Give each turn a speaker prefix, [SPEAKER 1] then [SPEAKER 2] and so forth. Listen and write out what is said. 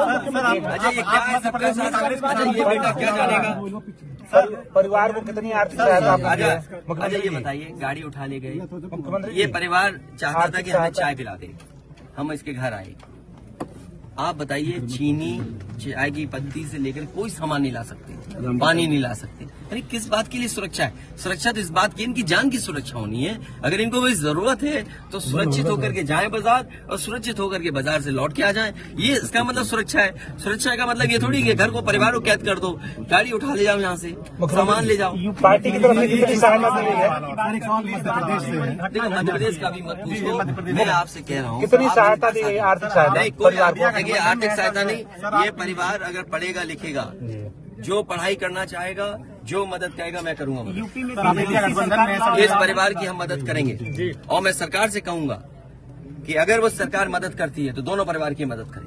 [SPEAKER 1] अजय ये क्या है सबका साथ अजय ये बेटा क्या जानेगा?
[SPEAKER 2] पर- परिवार को कितनी आर्थिक सहायता मुख्यमंत्री
[SPEAKER 1] ये
[SPEAKER 2] जी।
[SPEAKER 1] बताइए गाड़ी उठा ले गए।
[SPEAKER 2] मुख्यमंत्री
[SPEAKER 1] ये परिवार चाहता था कि हमें चाय पिला दे। हम इसके घर आए। आप बताइए चीनी चाय की पत्ती से लेकर कोई सामान नहीं ला सकते। पानी नहीं ला सकते। अरे किस बात के लिए सुरक्षा है? सुरक्षा तो इस बात की इनकी जान की सुरक्षा होनी है। अगर इनको कोई ज़रूरत है तो सुरक्षित होकर के जाएँ बाज़ार और सुरक्षित होकर के बाज़ार से लौट के आ जाएँ। ये इसका मतलब सुरक्षा है। सुरक्षा का मतलब ये थोड़ी कि घर को परिवार को कैद कर दो। गाड़ी उठा ले जाओ यहाँ से। सामान ले जाओ।
[SPEAKER 2] पार्टी की तरफ़ से कितनी सहायता दी गई है?
[SPEAKER 1] देखो मध्य प्रदेश का भी मत पूछो। मैं आपसे कह रहा हूँ
[SPEAKER 2] कितनी सहायता दी गई? आर्थिक सहायता।
[SPEAKER 1] नहीं आर्थिक सहायता नहीं। ये परिवार अगर पढ़ेगा लिखेगा जो पढ़ाई करना चाहेगा जो मदद कहेगा मैं करूँगा इस परिवार की हम मदद करेंगे। और मैं सरकार से कहूँगा कि अगर वो सरकार मदद करती है तो दोनों परिवार की मदद करें।